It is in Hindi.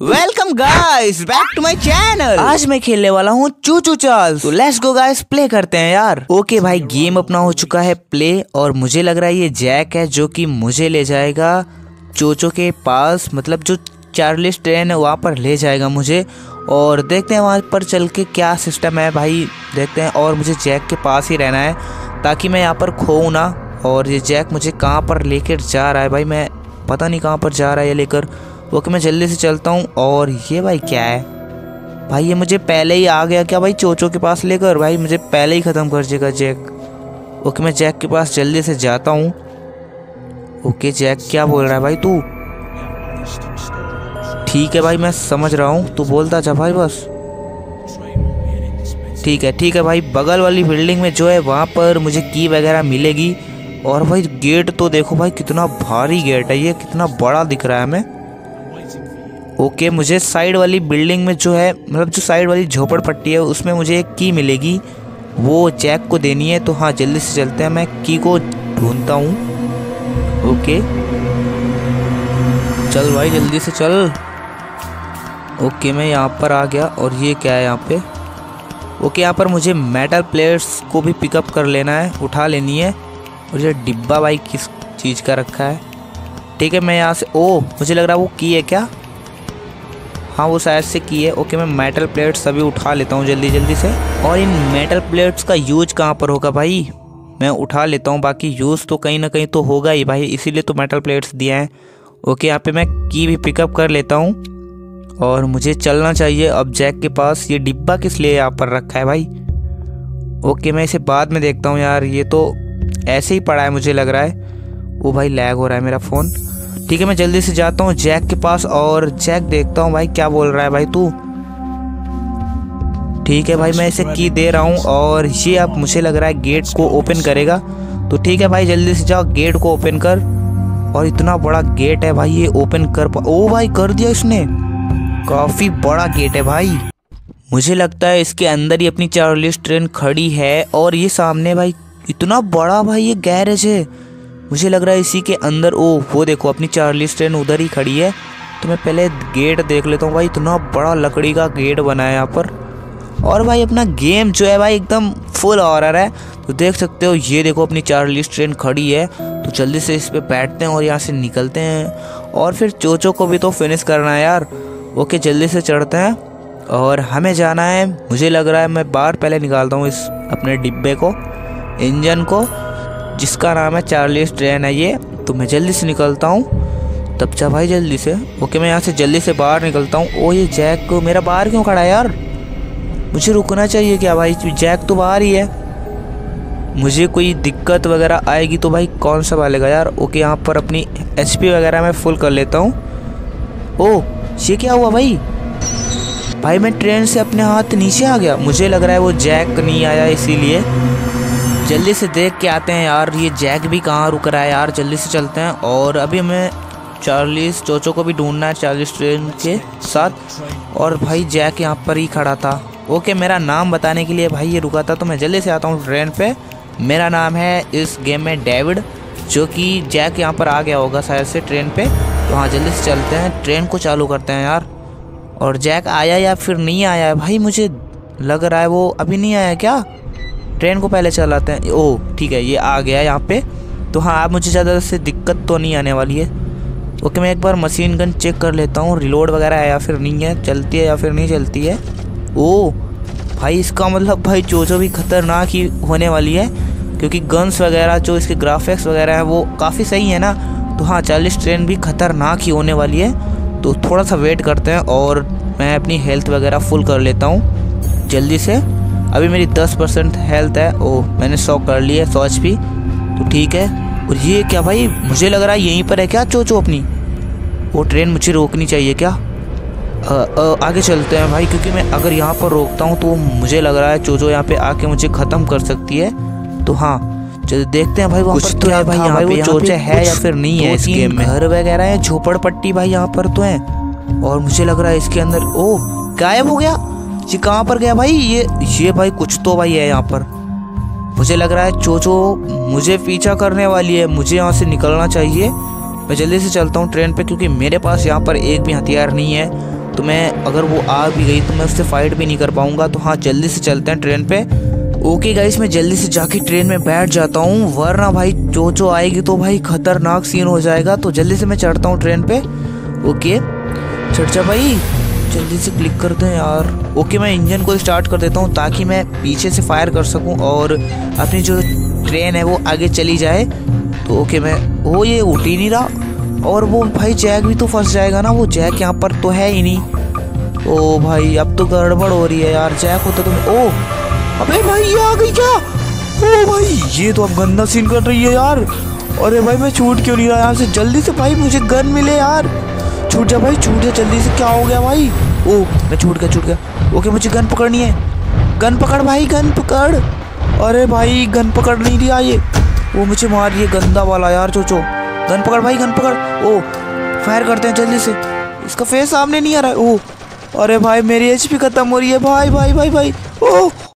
Welcome guys back to my channel आज मैं खेलने वाला हूँ चूचू चार्ल्स। तो लेट्स गो गाइस प्ले करते हैं यार। ओके भाई गेम अपना हो चुका है प्ले और मुझे लग रहा है ये जैक है जो कि मुझे ले जाएगा चोचो के पास मतलब जो चार्लिस ट्रेन है वहाँ पर ले जाएगा मुझे। और देखते हैं वहाँ पर चल के क्या सिस्टम है भाई देखते हैं। और मुझे जैक के पास ही रहना है ताकि मैं यहाँ पर खोऊँ ना। और ये जैक मुझे कहाँ पर लेकर जा रहा है भाई मैं पता नहीं कहाँ पर जा रहा है ये लेकर। ओके मैं जल्दी से चलता हूँ और ये भाई क्या है? भाई ये मुझे पहले ही आ गया क्या भाई चोचो के पास लेकर? भाई मुझे पहले ही ख़त्म कर देगा जैक। ओके मैं जैक के पास जल्दी से जाता हूँ। ओके जैक, क्या बोल रहा है भाई तू? ठीक है भाई, मैं समझ रहा हूँ। तू बोलता जा भाई बस। ठीक है ठीक है भाई, बगल वाली बिल्डिंग में जो है वहाँ पर मुझे की वगैरह मिलेगी। और भाई गेट तो देखो भाई, कितना भारी गेट है ये, कितना बड़ा दिख रहा है हमें। ओके, मुझे साइड वाली बिल्डिंग में जो है मतलब जो साइड वाली झोपड़पट्टी है, उसमें मुझे एक की मिलेगी। वो जैक को देनी है तो हाँ जल्दी से चलते हैं। मैं की को ढूंढता हूँ। ओके। चल भाई, जल्दी से चल। ओके, मैं यहाँ पर आ गया, और ये क्या है यहाँ पे? ओके, यहाँ पर मुझे मेटल प्लेयर्स को भी पिकअप कर लेना है, उठा लेनी है। और ये डिब्बा भाई किस चीज़ का रखा है? ठीक है, मैं यहाँ से, ओ, मुझे लग रहा है वो की है क्या? हाँ वो शायद से की है। ओके मैं मेटल प्लेट्स सभी उठा लेता हूँ जल्दी जल्दी से। और इन मेटल प्लेट्स का यूज़ कहाँ पर होगा भाई? मैं उठा लेता हूँ, बाकी यूज़ तो कहीं ना कहीं तो होगा ही भाई। इसीलिए तो मेटल प्लेट्स दिए हैं। ओके यहाँ पे मैं की भी पिकअप कर लेता हूँ। और मुझे चलना चाहिए अब जैक के पास। ये डिब्बा किस लिए यहाँ पर रखा है भाई? ओके मैं इसे बाद में देखता हूँ यार। ये तो ऐसे ही पड़ा है मुझे लग रहा है। वो भाई लैग हो रहा है मेरा फ़ोन ठीक है, मैं जल्दी से जाता हूँ जैक के पास और जैक देखता हूँ भाई क्या बोल रहा है भाई तू। ठीक है भाई, मैं इसे की दे रहा हूँ और ये अब मुझे लग रहा है गेट को ओपन करेगा। तो ठीक है भाई, जल्दी से जाओ, गेट को ओपन कर। और इतना बड़ा गेट है भाई, ये ओपन कर पा ओ भाई, कर दिया इसने। काफ़ी बड़ा गेट है भाई। मुझे लगता है इसके अंदर ही अपनी चार्लिस ट्रेन खड़ी है और ये सामने भाई, इतना बड़ा भाई, ये गैरेज है। मुझे लग रहा है इसी के अंदर, ओ, वो देखो, अपनी चार्लिस ट्रेन उधर ही खड़ी है। तो मैं पहले गेट देख लेता हूँ भाई, इतना बड़ा लकड़ी का गेट बना है यहाँ पर। और भाई अपना गेम जो है भाई एकदम फुल ऑर्डर है। तो देख सकते हो, ये देखो, अपनी चार्लिस ट्रेन खड़ी है। तो जल्दी से इस पर बैठते हैं और यहाँ से निकलते हैं। और फिर चोचो को भी तो फिनिश करना है यार। ओके, जल्दी से चढ़ते हैं। और हमें जाना है। मुझे लग रहा है मैं बाहर पहले निकालता हूँ इस अपने डिब्बे को, इंजन को। जिसका नाम है चार्लिस ट्रेन है ये तो मैं जल्दी से निकलता हूँ। तब जा भाई जल्दी से। ओके, मैं यहाँ से जल्दी से बाहर निकलता हूँ। ओ, ये जैक मेरा बाहर क्यों खड़ा है यार? मुझे रुकना चाहिए क्या भाई? जैक तो बाहर ही है। मुझे कोई दिक्कत वगैरह आएगी तो भाई कौन सा वालेगा यार? ओके, यहाँ पर अपनी एचपी वगैरह मैं फुल कर लेता हूँ। ओ, ये क्या हुआ भाई? भाई, मैं ट्रेन से अपने हाथ नीचे आ गया। मुझे लग रहा है वो जैक नहीं आया इसीलिए। जल्दी से देख के आते हैं यार, ये जैक भी कहाँ रुक रहा है यार, जल्दी से चलते हैं। और अभी हमें चार्लिस चोचो को भी ढूंढना है, चार्लिस ट्रेन के साथ। और भाई जैक यहाँ पर ही खड़ा था। ओके, मेरा नाम बताने के लिए भाई ये रुका था तो मैं जल्दी से आता हूँ ट्रेन पे। मेरा नाम है इस गेम में डेविड, जो कि जैक यहाँ पर आ गया होगा शायद से ट्रेन पे। तो हाँ जल्दी से चलते हैं, ट्रेन को चालू करते हैं यार। और जैक आया या फिर नहीं आया भाई मुझे लग रहा है वो अभी नहीं आया क्या? ट्रेन को पहले चलाते हैं। ओ, ठीक है, ये आ गया यहाँ पे। तो हाँ अब मुझे ज़्यादा से दिक्कत तो नहीं आने वाली है। ओके, मैं एक बार मशीन गन चेक कर लेता हूँ रिलोड वगैरह है या फिर नहीं है, चलती है या फिर नहीं चलती है। ओ, भाई, इसका मतलब भाई चोचो भी खतरनाक ही होने वाली है, क्योंकि गन्स वगैरह, जो इसके ग्राफिक्स वगैरह हैं, वो काफ़ी सही है ना। तो हाँ चालीस ट्रेन भी खतरनाक ही होने वाली है। तो थोड़ा सा वेट करते हैं और मैं अपनी हेल्थ वगैरह फुल कर लेता हूँ, जल्दी से। अभी मेरी दस परसेंट हेल्थ है ओ मैंने सौ कर ली है सौ एच तो ठीक है। और ये क्या भाई मुझे लग रहा है यहीं पर है क्या चोचो अपनी? वो ट्रेन मुझे रोकनी चाहिए क्या? आ, आ, आगे चलते हैं भाई क्योंकि मैं अगर यहाँ पर रोकता हूँ तो मुझे लग रहा है चोचो यहाँ पे आके मुझे ख़त्म कर सकती है। तो हाँ चलो देखते हैं भाई वहाँ पर तो है भाई यहाँ पे चोचे है या फिर नहीं है इस गेम में? घर वगैरह है झोपड़पट्टी भाई यहाँ पर तो है। और मुझे लग रहा है इसके अंदर ओ गायब हो गया? ये कहाँ पर गया भाई? ये ये भाई कुछ तो भाई है यहाँ पर। मुझे लग रहा है चोचो मुझे पीछा करने वाली है। मुझे यहाँ से निकलना चाहिए। मैं जल्दी से चलता हूँ ट्रेन पे क्योंकि मेरे पास यहाँ पर एक भी हथियार नहीं है। तो मैं, अगर वो आ भी गई तो मैं उससे फाइट भी नहीं कर पाऊँगा। तो हाँ जल्दी से चलते हैं ट्रेन पे। ओके गाइस मैं जल्दी से जाके ट्रेन में बैठ जाता हूँ। वरना भाई जो आएगी तो भाई खतरनाक सीन हो जाएगा। तो जल्दी से मैं चढ़ता हूँ ट्रेन पे। ओके चढ़ जा भाई। जल्दी से क्लिक कर दें यार। ओके मैं इंजन को स्टार्ट कर देता हूँ ताकि मैं पीछे से फायर कर सकूँ और अपनी जो ट्रेन है वो आगे चली जाए। तो ओके मैं वो ये उठ ही नहीं रहा। और वो भाई जैक भी तो फंस जाएगा ना। वो जैक यहाँ पर तो है ही नहीं। ओ भाई, अब तो गड़बड़ हो रही है यार। जैक होता तो ओ! अबे भाई, ये आ गई क्या? ओ भाई, ये तो अब गंदा सीन कर रही है यार। अरे भाई, मैं छूट क्यों नहीं रहा यहाँ से? जल्दी से भाई, मुझे गन मिले यार। छूट जा भाई, छूट जा, जल्दी से। क्या हो गया भाई? ओ, मैं छूट गया छूट गया। ओके, मुझे गन पकड़नी है। गन पकड़ भाई, गन पकड़। अरे भाई, गन पकड़ नहीं दिया ये। वो मुझे मार ये गंदा वाला यार, चोचो। गन पकड़ भाई, गन पकड़। ओ, फायर करते हैं जल्दी से। इसका फेस सामने नहीं आ रहा है। ओ, अरे भाई, मेरी एच खत्म हो रही है। भाई भाई भाई भाई। ओ